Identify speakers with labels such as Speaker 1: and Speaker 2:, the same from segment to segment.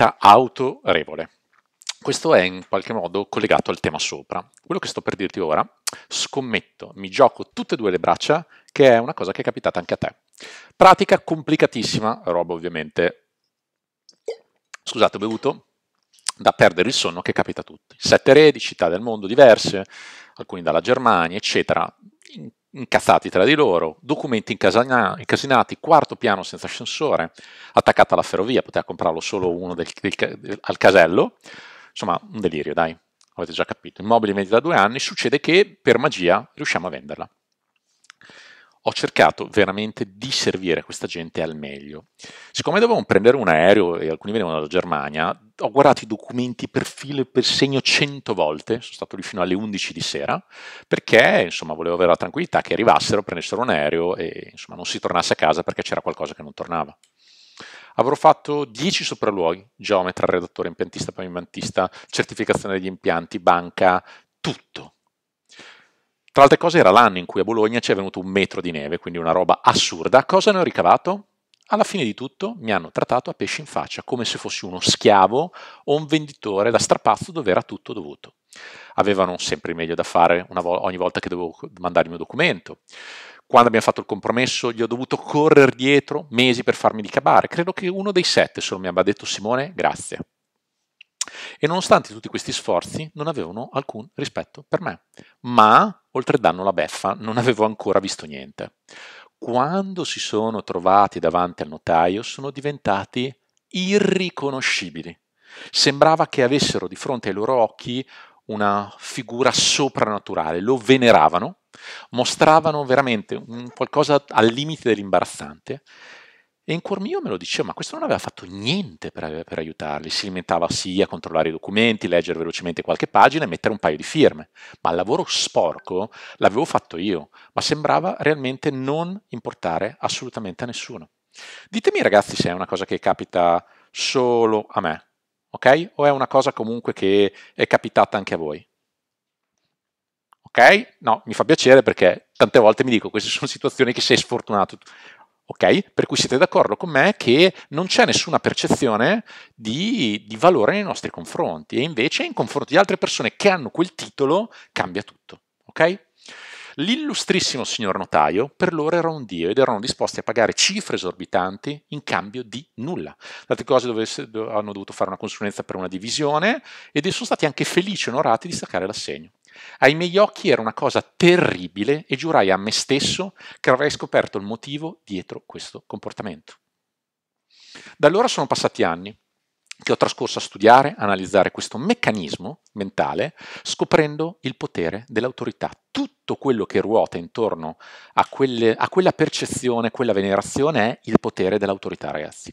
Speaker 1: vita autorevole. Questo è in qualche modo collegato al tema sopra. Quello che sto per dirti ora, scommetto, mi gioco tutte e due le braccia, che è una cosa che è capitata anche a te. Pratica complicatissima, roba ovviamente, scusate, ho bevuto, da perdere il sonno che capita a tutti. Sette eredi, città del mondo diverse, alcuni dalla Germania, eccetera, incazzati tra di loro, documenti incasinati, quarto piano senza ascensore, attaccato alla ferrovia, poteva comprarlo solo uno del, del, del, al casello, insomma un delirio dai, avete già capito, immobili vendi da due anni, succede che per magia riusciamo a venderla ho cercato veramente di servire questa gente al meglio. Siccome dovevamo prendere un aereo e alcuni venivano dalla Germania, ho guardato i documenti per filo e per segno cento volte, sono stato lì fino alle 11 di sera, perché insomma volevo avere la tranquillità che arrivassero, prendessero un aereo e insomma non si tornasse a casa perché c'era qualcosa che non tornava. Avrò fatto 10 sopralluoghi, geometra, redattore, impiantista, pavimantista, certificazione degli impianti, banca, tutto tra altre cose era l'anno in cui a Bologna ci è venuto un metro di neve, quindi una roba assurda. Cosa ne ho ricavato? Alla fine di tutto mi hanno trattato a pesci in faccia, come se fossi uno schiavo o un venditore da strapazzo dove era tutto dovuto. Avevano sempre meglio da fare vo- ogni volta che dovevo mandare il mio documento. Quando abbiamo fatto il compromesso gli ho dovuto correre dietro mesi per farmi ricavare. Credo che uno dei sette solo mi abbia detto Simone, grazie. E nonostante tutti questi sforzi non avevano alcun rispetto per me. Ma, oltre danno alla beffa, non avevo ancora visto niente. Quando si sono trovati davanti al notaio sono diventati irriconoscibili. Sembrava che avessero di fronte ai loro occhi una figura soprannaturale, lo veneravano, mostravano veramente qualcosa al limite dell'imbarazzante e in cuor mio me lo diceva, ma questo non aveva fatto niente per, per, aiutarli, si limitava sì a controllare i documenti, leggere velocemente qualche pagina e mettere un paio di firme, ma il lavoro sporco l'avevo fatto io, ma sembrava realmente non importare assolutamente a nessuno. Ditemi ragazzi se è una cosa che capita solo a me, ok? O è una cosa comunque che è capitata anche a voi. Ok? No, mi fa piacere perché tante volte mi dico queste sono situazioni che sei sfortunato. Ok? Per cui siete d'accordo con me che non c'è nessuna percezione di, di, valore nei nostri confronti e invece in confronto di altre persone che hanno quel titolo cambia tutto. Ok? L'illustrissimo signor notaio per loro era un dio ed erano disposti a pagare cifre esorbitanti in cambio di nulla. Altre cose dove hanno dovuto fare una consulenza per una divisione ed sono stati anche felici e onorati di staccare l'assegno. Ai miei occhi era una cosa terribile e giurai a me stesso che avrei scoperto il motivo dietro questo comportamento. Da allora sono passati anni che ho trascorso a studiare, analizzare questo meccanismo mentale, scoprendo il potere dell'autorità. Tutto quello che ruota intorno a, quelle, a quella percezione, quella venerazione è il potere dell'autorità, ragazzi.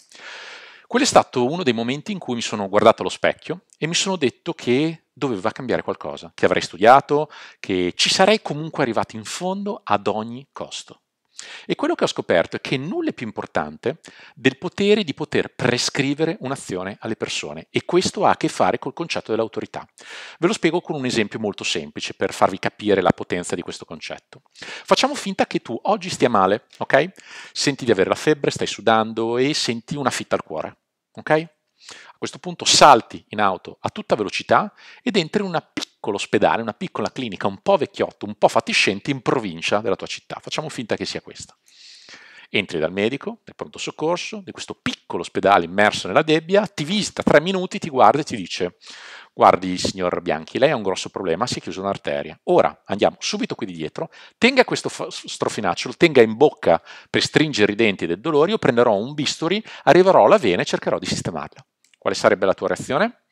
Speaker 1: Quello è stato uno dei momenti in cui mi sono guardato allo specchio e mi sono detto che doveva cambiare qualcosa, che avrei studiato, che ci sarei comunque arrivato in fondo ad ogni costo. E quello che ho scoperto è che nulla è più importante del potere di poter prescrivere un'azione alle persone e questo ha a che fare col concetto dell'autorità. Ve lo spiego con un esempio molto semplice per farvi capire la potenza di questo concetto. Facciamo finta che tu oggi stia male, ok? Senti di avere la febbre, stai sudando e senti una fitta al cuore, ok? A questo punto salti in auto a tutta velocità ed entri in un piccolo ospedale, una piccola clinica un po' vecchiotto, un po' fatiscente in provincia della tua città. Facciamo finta che sia questa. Entri dal medico, del pronto soccorso, di questo piccolo ospedale immerso nella debbia, ti visita tre minuti, ti guarda e ti dice guardi signor Bianchi, lei ha un grosso problema, si è chiusa un'arteria. Ora andiamo subito qui di dietro, tenga questo strofinaccio, tenga in bocca per stringere i denti del dolore, io prenderò un bisturi, arriverò alla vena e cercherò di sistemarla. Quale sarebbe la tua reazione?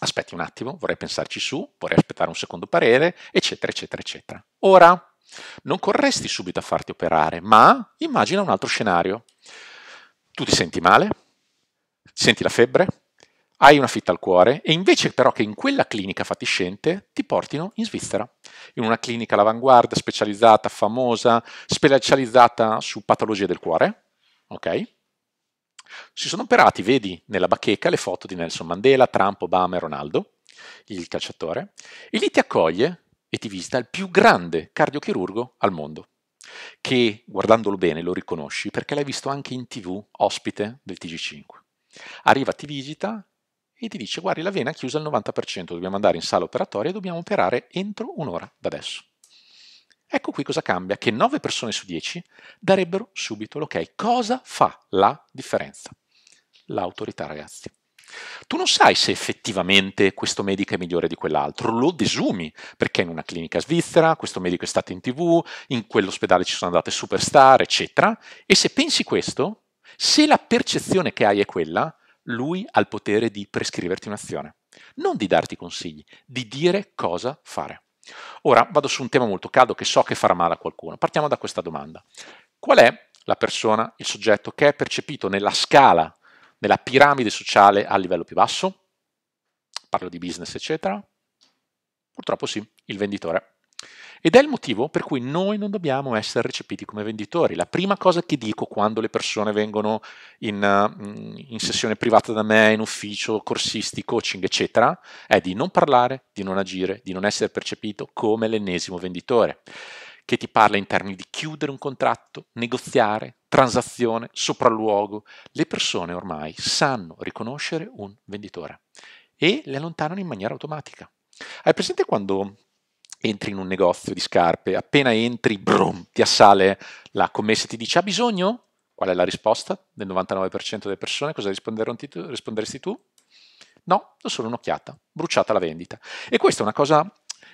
Speaker 1: Aspetti un attimo, vorrei pensarci su, vorrei aspettare un secondo parere, eccetera, eccetera, eccetera. Ora, non corresti subito a farti operare, ma immagina un altro scenario. Tu ti senti male, senti la febbre, hai una fitta al cuore e invece però che in quella clinica fatiscente ti portino in Svizzera, in una clinica all'avanguardia, specializzata, famosa, specializzata su patologie del cuore, ok? Si sono operati, vedi nella bacheca le foto di Nelson Mandela, Trump, Obama e Ronaldo, il calciatore, e lì ti accoglie e ti visita il più grande cardiochirurgo al mondo, che guardandolo bene lo riconosci perché l'hai visto anche in tv ospite del TG5. Arriva, ti visita e ti dice guardi la vena è chiusa al 90%, dobbiamo andare in sala operatoria e dobbiamo operare entro un'ora da adesso. Ecco qui cosa cambia, che 9 persone su 10 darebbero subito l'ok. Cosa fa la differenza? L'autorità, ragazzi. Tu non sai se effettivamente questo medico è migliore di quell'altro, lo desumi, perché in una clinica svizzera questo medico è stato in tv, in quell'ospedale ci sono andate superstar, eccetera, e se pensi questo, se la percezione che hai è quella, lui ha il potere di prescriverti un'azione, non di darti consigli, di dire cosa fare. Ora vado su un tema molto caldo che so che farà male a qualcuno. Partiamo da questa domanda. Qual è la persona, il soggetto che è percepito nella scala, nella piramide sociale a livello più basso? Parlo di business, eccetera. Purtroppo sì, il venditore. Ed è il motivo per cui noi non dobbiamo essere recepiti come venditori. La prima cosa che dico quando le persone vengono in, mm, in sessione privata da me, in ufficio, corsisti, coaching, eccetera, è di non parlare, di non agire, di non essere percepito come l'ennesimo venditore che ti parla in termini di chiudere un contratto, negoziare, transazione, sopralluogo. Le persone ormai sanno riconoscere un venditore e le allontanano in maniera automatica. Hai presente quando entri in un negozio di scarpe, appena entri, brum, ti assale la commessa e ti dice ha bisogno? Qual è la risposta del 99% delle persone? Cosa risponderesti tu? No, do solo un'occhiata, bruciata la vendita. E questa è una cosa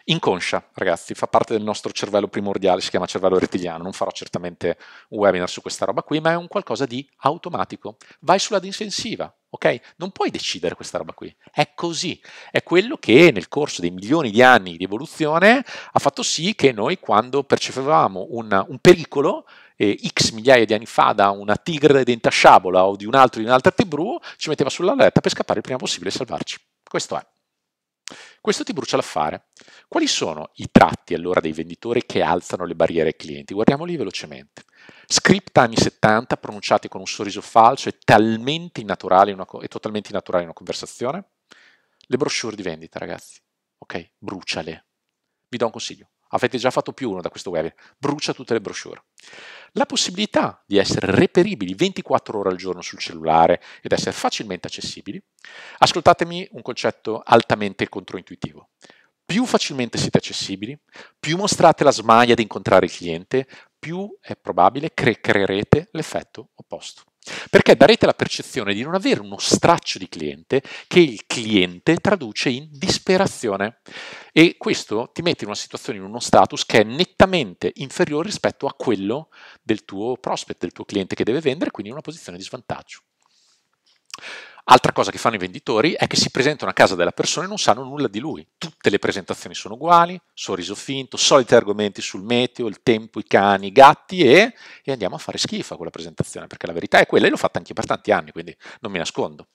Speaker 1: inconscia, ragazzi, fa parte del nostro cervello primordiale, si chiama cervello rettiliano. Non farò certamente un webinar su questa roba qui, ma è un qualcosa di automatico. Vai sulla disensiva, ok? Non puoi decidere questa roba qui. È così. È quello che nel corso dei milioni di anni di evoluzione ha fatto sì che noi, quando percepivamo un, un pericolo, eh, X migliaia di anni fa da una tigre dentasciabola o di un altro di un'altra tribù, ci metteva sull'allerta per scappare il prima possibile e salvarci. Questo è. Questo ti brucia l'affare. Quali sono i tratti allora dei venditori che alzano le barriere ai clienti? Guardiamoli velocemente. Script anni 70 pronunciati con un sorriso falso e talmente innaturali una, e totalmente innaturali in una conversazione? Le brochure di vendita, ragazzi. Ok? Bruciale. Vi do un consiglio. Avete già fatto più uno da questo webinar. Brucia tutte le brochure la possibilità di essere reperibili 24 ore al giorno sul cellulare ed essere facilmente accessibili, ascoltatemi un concetto altamente controintuitivo. Più facilmente siete accessibili, più mostrate la smania di incontrare il cliente, più è probabile che creerete l'effetto opposto. Perché darete la percezione di non avere uno straccio di cliente che il cliente traduce in disperazione. E questo ti mette in una situazione, in uno status che è nettamente inferiore rispetto a quello del tuo prospect, del tuo cliente che deve vendere, quindi in una posizione di svantaggio. Altra cosa che fanno i venditori è che si presentano a casa della persona e non sanno nulla di lui. Tutte le presentazioni sono uguali, sorriso finto, soliti argomenti sul meteo, il tempo, i cani, i gatti e, e andiamo a fare schifo a quella presentazione, perché la verità è quella e l'ho fatta anche per tanti anni, quindi non mi nascondo.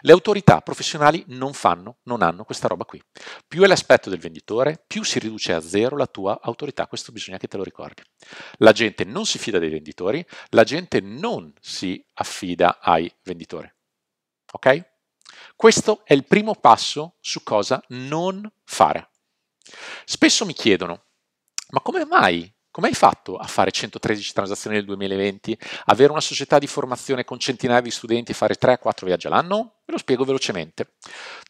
Speaker 1: Le autorità professionali non fanno, non hanno questa roba qui. Più è l'aspetto del venditore, più si riduce a zero la tua autorità, questo bisogna che te lo ricordi. La gente non si fida dei venditori, la gente non si affida ai venditori. Ok? Questo è il primo passo su cosa non fare. Spesso mi chiedono, ma come mai? Come hai fatto a fare 113 transazioni nel 2020, avere una società di formazione con centinaia di studenti e fare 3-4 viaggi all'anno? Ve lo spiego velocemente.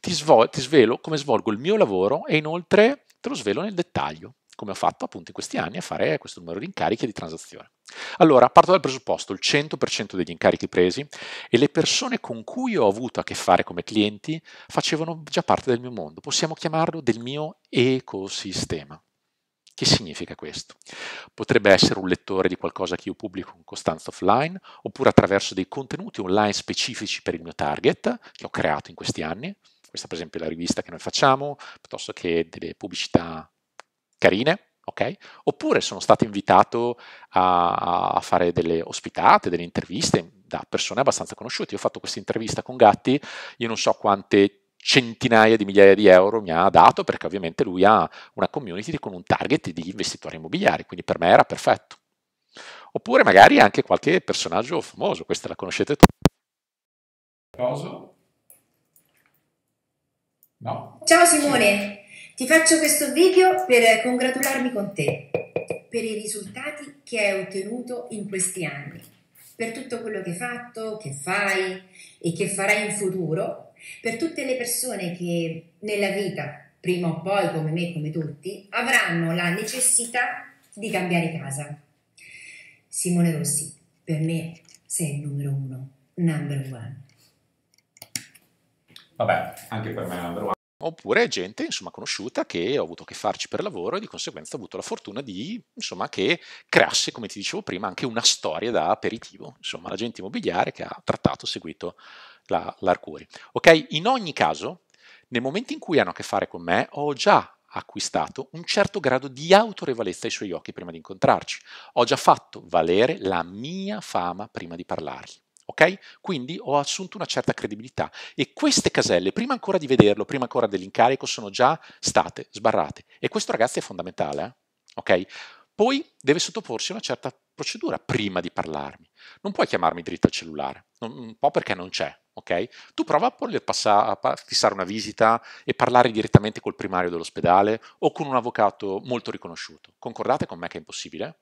Speaker 1: Ti, ti svelo come svolgo il mio lavoro e inoltre te lo svelo nel dettaglio come ho fatto appunto in questi anni a fare questo numero di incarichi e di transazione. Allora, parto dal presupposto, il 100% degli incarichi presi e le persone con cui ho avuto a che fare come clienti facevano già parte del mio mondo, possiamo chiamarlo del mio ecosistema. Che significa questo? Potrebbe essere un lettore di qualcosa che io pubblico in costanza offline, oppure attraverso dei contenuti online specifici per il mio target che ho creato in questi anni. Questa per esempio è la rivista che noi facciamo, piuttosto che delle pubblicità carine, ok? Oppure sono stato invitato a, a, fare delle ospitate, delle interviste da persone abbastanza conosciute. Io ho fatto questa intervista con Gatti, io non so quante centinaia di migliaia di euro mi ha dato perché ovviamente lui ha una community con un target di investitori immobiliari, quindi per me era perfetto. Oppure magari anche qualche personaggio famoso, questa la conoscete tutti.
Speaker 2: No? Ciao Simone, ti faccio questo video per congratularmi con te per i risultati che hai ottenuto in questi anni, per tutto quello che hai fatto, che fai e che farai in futuro, per tutte le persone che nella vita, prima o poi come me, come tutti, avranno la necessità di cambiare casa. Simone Rossi, per me sei il numero uno, number one.
Speaker 1: Vabbè, anche per me è number one. Oppure gente, insomma, conosciuta che ho avuto a che farci per lavoro e di conseguenza ho avuto la fortuna di, insomma, che creasse, come ti dicevo prima, anche una storia da aperitivo. Insomma, l'agente immobiliare che ha trattato, seguito la, l'Arcuri. Ok? In ogni caso, nel momento in cui hanno a che fare con me, ho già acquistato un certo grado di autorevolezza ai suoi occhi prima di incontrarci. Ho già fatto valere la mia fama prima di parlargli. Ok? Quindi ho assunto una certa credibilità e queste caselle, prima ancora di vederlo, prima ancora dell'incarico, sono già state sbarrate. E questo ragazzi è fondamentale, eh? ok? Poi deve sottoporsi a una certa procedura prima di parlarmi. Non puoi chiamarmi dritto al cellulare, un po' perché non c'è, ok? Tu prova a, passare, a fissare una visita e parlare direttamente col primario dell'ospedale o con un avvocato molto riconosciuto. Concordate con me che è impossibile?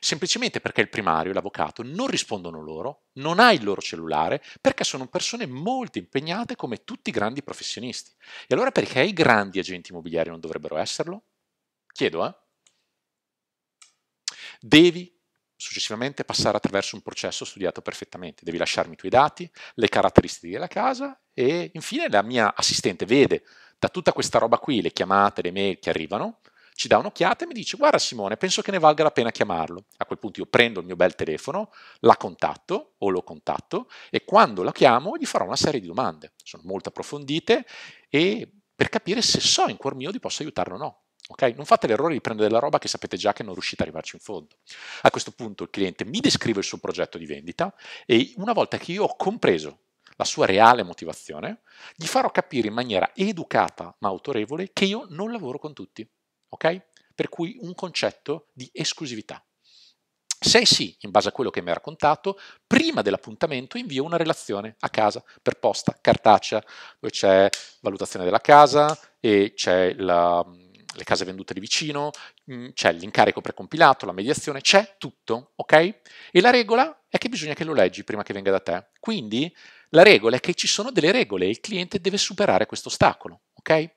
Speaker 1: Semplicemente perché il primario e l'avvocato non rispondono loro, non ha il loro cellulare, perché sono persone molto impegnate come tutti i grandi professionisti. E allora perché i grandi agenti immobiliari non dovrebbero esserlo? Chiedo, eh? Devi successivamente passare attraverso un processo studiato perfettamente. Devi lasciarmi i tuoi dati, le caratteristiche della casa e infine la mia assistente vede da tutta questa roba qui, le chiamate, le mail che arrivano, ci dà un'occhiata e mi dice guarda Simone, penso che ne valga la pena chiamarlo. A quel punto io prendo il mio bel telefono, la contatto o lo contatto e quando la chiamo gli farò una serie di domande. Sono molto approfondite e per capire se so in cuor mio di posso aiutarlo o no. Okay? Non fate l'errore di prendere della roba che sapete già che non riuscite ad arrivarci in fondo. A questo punto il cliente mi descrive il suo progetto di vendita e una volta che io ho compreso la sua reale motivazione, gli farò capire in maniera educata ma autorevole che io non lavoro con tutti. Ok? Per cui un concetto di esclusività. Se sì, in base a quello che mi ha raccontato, prima dell'appuntamento invio una relazione a casa per posta cartacea, dove c'è valutazione della casa e c'è la, le case vendute di vicino, mm, c'è l'incarico precompilato, la mediazione, c'è tutto, ok? E la regola è che bisogna che lo leggi prima che venga da te. Quindi la regola è che ci sono delle regole e il cliente deve superare questo ostacolo, ok?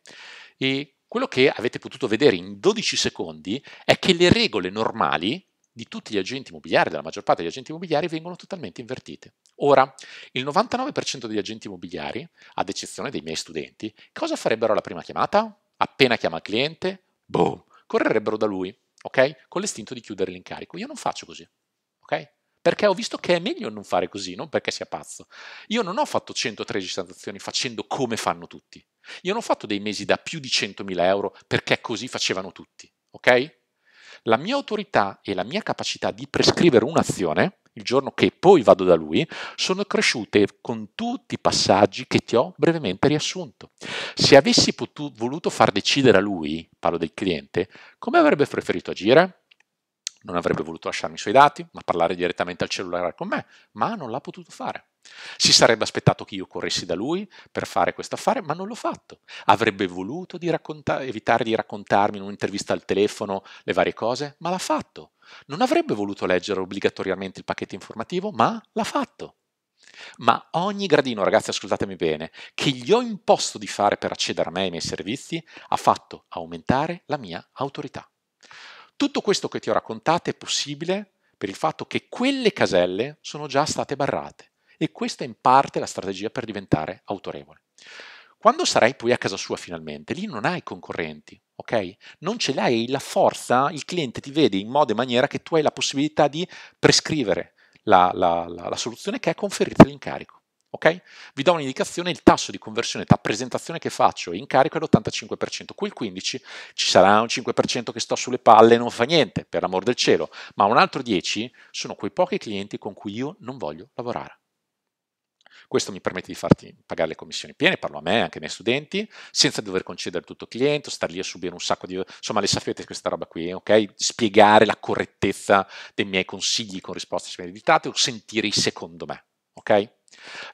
Speaker 1: E quello che avete potuto vedere in 12 secondi è che le regole normali di tutti gli agenti immobiliari, della maggior parte degli agenti immobiliari, vengono totalmente invertite. Ora, il 99% degli agenti immobiliari, ad eccezione dei miei studenti, cosa farebbero alla prima chiamata? Appena chiama il cliente, boom, correrebbero da lui, ok? Con l'istinto di chiudere l'incarico. Io non faccio così, ok? Perché ho visto che è meglio non fare così, non perché sia pazzo. Io non ho fatto 113 transazioni facendo come fanno tutti. Io non ho fatto dei mesi da più di 100.000 euro perché così facevano tutti, ok? La mia autorità e la mia capacità di prescrivere un'azione il giorno che poi vado da lui, sono cresciute con tutti i passaggi che ti ho brevemente riassunto. Se avessi potuto, voluto far decidere a lui, parlo del cliente, come avrebbe preferito agire? Non avrebbe voluto lasciarmi i suoi dati, ma parlare direttamente al cellulare con me, ma non l'ha potuto fare. Si sarebbe aspettato che io corressi da lui per fare questo affare, ma non l'ho fatto. Avrebbe voluto di racconta- evitare di raccontarmi in un'intervista al telefono le varie cose, ma l'ha fatto. Non avrebbe voluto leggere obbligatoriamente il pacchetto informativo, ma l'ha fatto. Ma ogni gradino, ragazzi, ascoltatemi bene, che gli ho imposto di fare per accedere a me e ai miei servizi ha fatto aumentare la mia autorità. Tutto questo che ti ho raccontato è possibile per il fatto che quelle caselle sono già state barrate e questa è in parte la strategia per diventare autorevole. Quando sarai poi a casa sua finalmente, lì non hai concorrenti, ok? Non ce l'hai la forza, il cliente ti vede in modo e maniera che tu hai la possibilità di prescrivere la, la, la, la soluzione che è conferita l'incarico. Ok? Vi do un'indicazione, il tasso di conversione tra presentazione che faccio e incarico è l'85%, quel 15% ci sarà un 5% che sto sulle palle e non fa niente, per l'amor del cielo, ma un altro 10% sono quei pochi clienti con cui io non voglio lavorare. Questo mi permette di farti pagare le commissioni piene, parlo a me, anche ai miei studenti, senza dover concedere tutto il cliente, stare lì a subire un sacco di... Insomma, le sapete questa roba qui, ok? Spiegare la correttezza dei miei consigli con risposte meditate o sentire il secondo me, ok?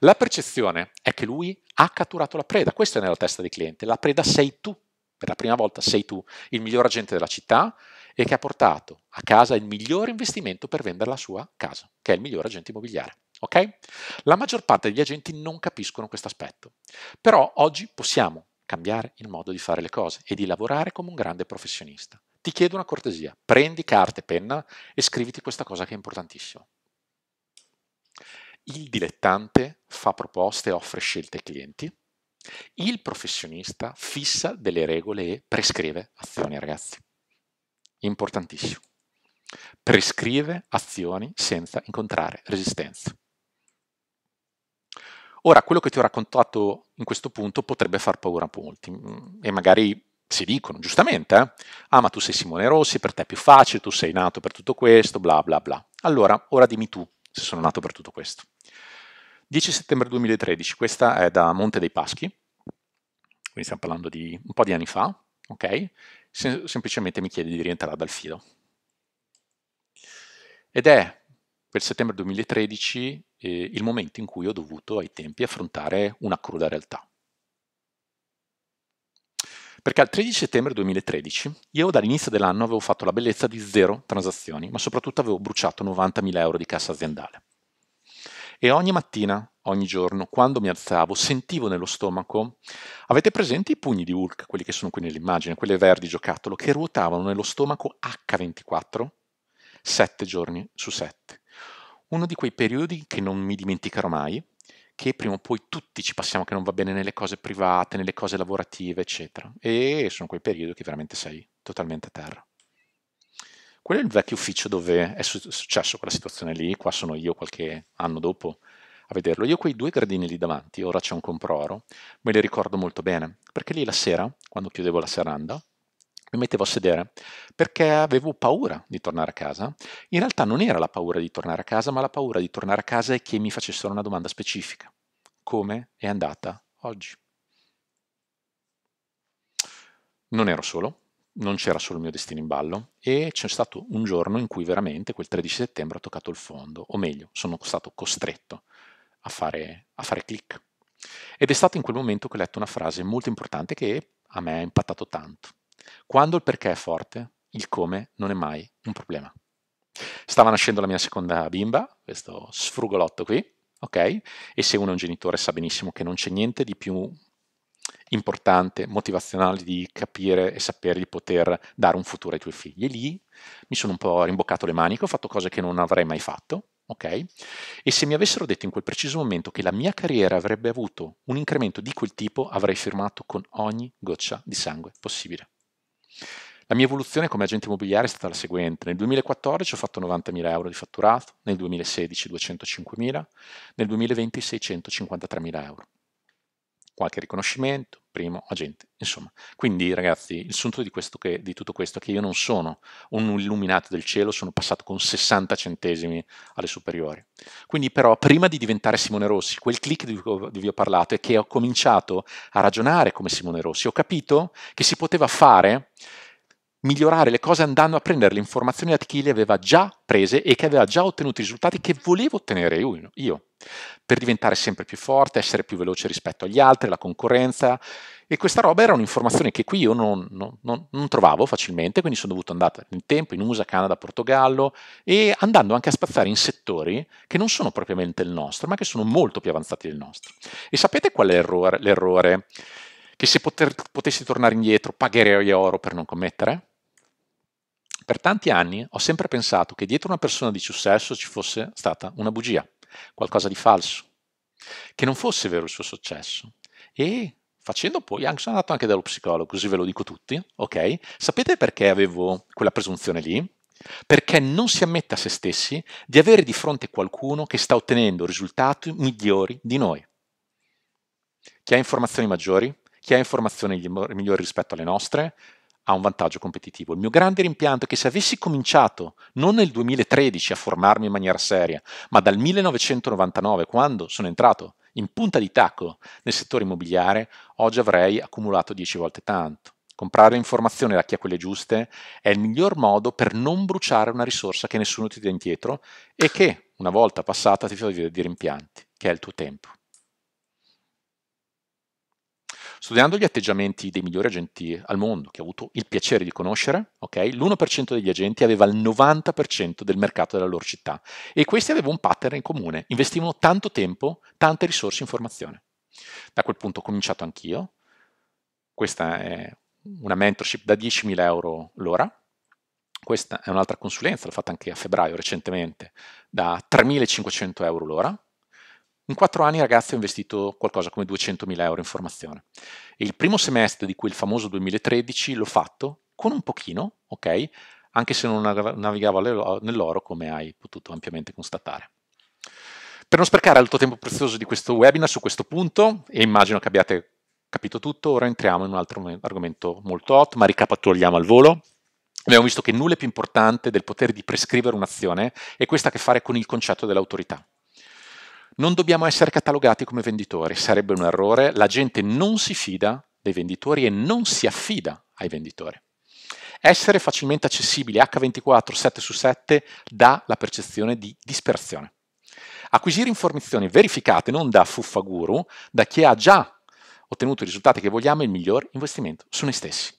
Speaker 1: La percezione è che lui ha catturato la preda, questo è nella testa del cliente, la preda sei tu, per la prima volta sei tu, il miglior agente della città e che ha portato a casa il migliore investimento per vendere la sua casa, che è il miglior agente immobiliare. Ok? La maggior parte degli agenti non capiscono questo aspetto, però oggi possiamo cambiare il modo di fare le cose e di lavorare come un grande professionista. Ti chiedo una cortesia, prendi carta e penna e scriviti questa cosa che è importantissima. Il dilettante fa proposte e offre scelte ai clienti. Il professionista fissa delle regole e prescrive azioni, ragazzi. Importantissimo. Prescrive azioni senza incontrare resistenza. Ora, quello che ti ho raccontato in questo punto potrebbe far paura a molti mm, e magari si dicono, giustamente, eh? ah ma tu sei Simone Rossi, per te è più facile, tu sei nato per tutto questo, bla bla bla. Allora, ora dimmi tu se sono nato per tutto questo. 10 settembre 2013, questa è da Monte dei Paschi, quindi stiamo parlando di un po' di anni fa, ok? Sem- semplicemente mi chiedi di rientrare dal filo. Ed è per settembre 2013 eh, il momento in cui ho dovuto ai tempi affrontare una cruda realtà. Perché al 13 settembre 2013 io dall'inizio dell'anno avevo fatto la bellezza di zero transazioni, ma soprattutto avevo bruciato 90.000 euro di cassa aziendale. E ogni mattina, ogni giorno, quando mi alzavo, sentivo nello stomaco, avete presente i pugni di Hulk, quelli che sono qui nell'immagine, quelle verdi giocattolo, che ruotavano nello stomaco H24, 7 giorni su 7 uno di quei periodi che non mi dimenticherò mai, che prima o poi tutti ci passiamo che non va bene nelle cose private, nelle cose lavorative, eccetera. E sono quei periodi che veramente sei totalmente a terra. Quello è il vecchio ufficio dove è successo quella situazione lì, qua sono io qualche anno dopo a vederlo. Io quei due gradini lì davanti, ora c'è un comproro, me li ricordo molto bene, perché lì la sera, quando chiudevo la serranda, mi mettevo a sedere perché avevo paura di tornare a casa. In realtà non era la paura di tornare a casa, ma la paura di tornare a casa e che mi facessero una domanda specifica. Come è andata oggi? Non ero solo, non c'era solo il mio destino in ballo e c'è stato un giorno in cui veramente quel 13 settembre ho toccato il fondo, o meglio, sono stato costretto a fare, a fare click. Ed è stato in quel momento che ho letto una frase molto importante che a me ha impattato tanto. Quando il perché è forte, il come non è mai un problema. Stava nascendo la mia seconda bimba, questo sfrugolotto qui, ok? E se uno è un genitore sa benissimo che non c'è niente di più importante, motivazionale di capire e sapere di poter dare un futuro ai tuoi figli. E lì mi sono un po' rimboccato le maniche, ho fatto cose che non avrei mai fatto, ok? E se mi avessero detto in quel preciso momento che la mia carriera avrebbe avuto un incremento di quel tipo, avrei firmato con ogni goccia di sangue possibile. La mia evoluzione come agente immobiliare è stata la seguente. Nel 2014 ho fatto 90.000 euro di fatturato, nel 2016 205.000, nel 2020 653.000 euro. Qualche riconoscimento, primo agente, insomma. Quindi ragazzi, il sunto di, che, di tutto questo è che io non sono un illuminato del cielo, sono passato con 60 centesimi alle superiori. Quindi però prima di diventare Simone Rossi, quel click di cui vi ho parlato è che ho cominciato a ragionare come Simone Rossi, ho capito che si poteva fare migliorare le cose andando a prendere le informazioni da chi le aveva già prese e che aveva già ottenuto i risultati che volevo ottenere io, per diventare sempre più forte, essere più veloce rispetto agli altri, la concorrenza. E questa roba era un'informazione che qui io non, non, non, non trovavo facilmente, quindi sono dovuto andare in tempo in USA, Canada, Portogallo e andando anche a spazzare in settori che non sono propriamente il nostro, ma che sono molto più avanzati del nostro. E sapete qual è l'errore? l'errore? Che se poter, potessi tornare indietro pagherei oro per non commettere? Per tanti anni ho sempre pensato che dietro una persona di successo ci fosse stata una bugia, qualcosa di falso, che non fosse vero il suo successo. E facendo poi, sono andato anche dallo psicologo, così ve lo dico tutti, ok? Sapete perché avevo quella presunzione lì? Perché non si ammette a se stessi di avere di fronte qualcuno che sta ottenendo risultati migliori di noi. Chi ha informazioni maggiori, chi ha informazioni migliori rispetto alle nostre, ha un vantaggio competitivo. Il mio grande rimpianto è che se avessi cominciato non nel 2013 a formarmi in maniera seria, ma dal 1999, quando sono entrato in punta di tacco nel settore immobiliare, oggi avrei accumulato 10 volte tanto. Comprare informazioni da chi ha quelle giuste è il miglior modo per non bruciare una risorsa che nessuno ti dà indietro e che, una volta passata, ti fa vivere di rimpianti, che è il tuo tempo. Studiando gli atteggiamenti dei migliori agenti al mondo, che ho avuto il piacere di conoscere, okay, l'1% degli agenti aveva il 90% del mercato della loro città. E questi avevano un pattern in comune, investivano tanto tempo, tante risorse in formazione. Da quel punto ho cominciato anch'io, questa è una mentorship da 10.000 euro l'ora, questa è un'altra consulenza, l'ho fatta anche a febbraio recentemente, da 3.500 euro l'ora, in quattro anni, ragazzi, ho investito qualcosa come 200.000 euro in formazione. E il primo semestre di quel famoso 2013 l'ho fatto con un pochino, ok? Anche se non navigavo nell'oro, come hai potuto ampiamente constatare. Per non sprecare il tuo tempo prezioso di questo webinar su questo punto, e immagino che abbiate capito tutto, ora entriamo in un altro argomento molto hot, ma ricapitoliamo al volo. Abbiamo visto che nulla è più importante del potere di prescrivere un'azione e questa ha a che fare con il concetto dell'autorità. Non dobbiamo essere catalogati come venditori, sarebbe un errore. La gente non si fida dei venditori e non si affida ai venditori. Essere facilmente accessibili H24 7 su 7 dà la percezione di disperazione. Acquisire informazioni verificate non da fuffaguru, da chi ha già ottenuto i risultati che vogliamo è il miglior investimento su noi stessi.